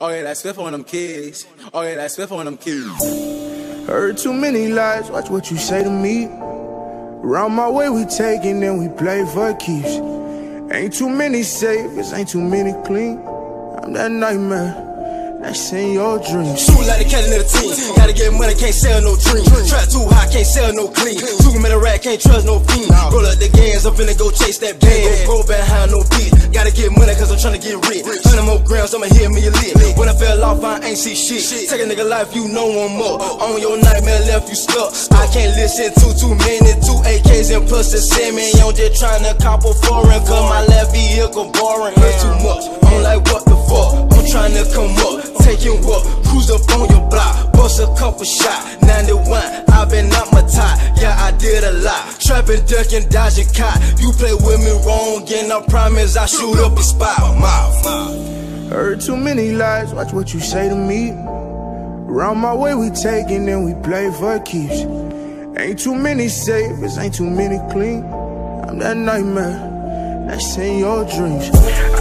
Oh yeah, that's Swift on them kids. Oh yeah, that's Swift on them kids. Heard too many lies, watch what you say to me. Around my way we taking and we play for keeps. Ain't too many saviors, ain't too many clean. I'm that nightmare. That's in your dreams. Shoot like the captain of the team. Gotta get money, can't sell no dream. Trap too high, can't sell no clean. Two in a rack, can't trust no fiend. Roll up the gas, I'm finna go chase that bag. Go behind no beat. Gotta get money, cause I'm tryna get rich. Hundred more grams, I'ma hear me a lit. When I fell off, I ain't see shit. Take a nigga life, you know one more. On your nightmare left, you stuck. I can't listen to too many. Two AKs and plus the semi. I'm just tryna cop a foreign, cause my left vehicle boring. It's too much. I'm like, what the fuck? I'm tryna come up taking what? Cruise up on your block, bust a couple shot. 91, i been out my top, yeah, I did a lot. Trapping, ducking, dodging cot. You play with me wrong, and I promise I shoot up your spot. Mouth. Heard too many lies, watch what you say to me. Around my way we taking and we play for keeps. Ain't too many saviors, ain't too many clean. I'm that nightmare, that's in your dreams.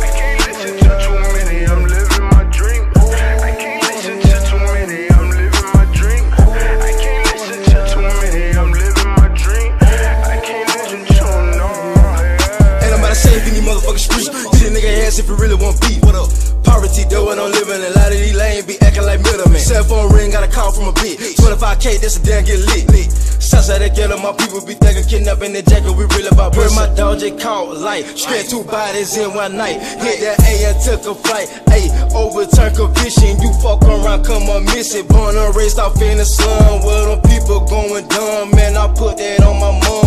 Ass if you really want beef. What up? Poverty, though, when I'm living. A lot of these lanes be acting like middlemen. Cell phone ring, got a call from a bitch. 25k, this a damn get lit. lit. Shots out the ghetto, my people be thinking kidnapping the jacket. We really about where my dog just caught life. Straight two bodies in one night. Hit that A and took a flight. Ayy, overturn conviction. You fuck around, come on, miss it. Born and raised off in the sun. Where them people going dumb, man. I put that on my mom.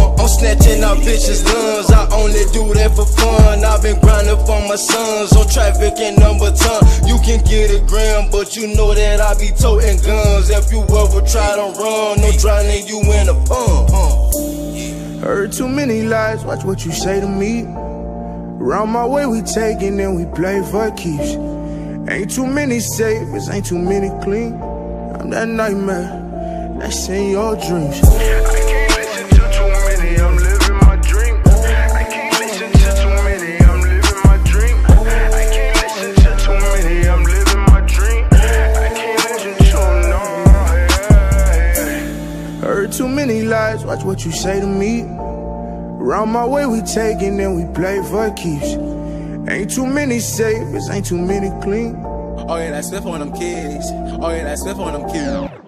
Snatching out bitches' lungs. I only do that for fun. I've been grinding for my sons on traffic and number ton. You can get a gram, but you know that I be toting guns. If you ever try to run, no drowning you in a pump. Heard too many lies, watch what you say to me. Around my way we taking and we play for keeps. Ain't too many saviors, ain't too many clean. I'm that nightmare, that's in your dreams. Many lies, watch what you say to me. Around my way we taking and we play for keeps. Ain't too many saviors, ain't too many clean. Oh yeah, that's Swift on them kids. Oh yeah, that's Swift on them kids.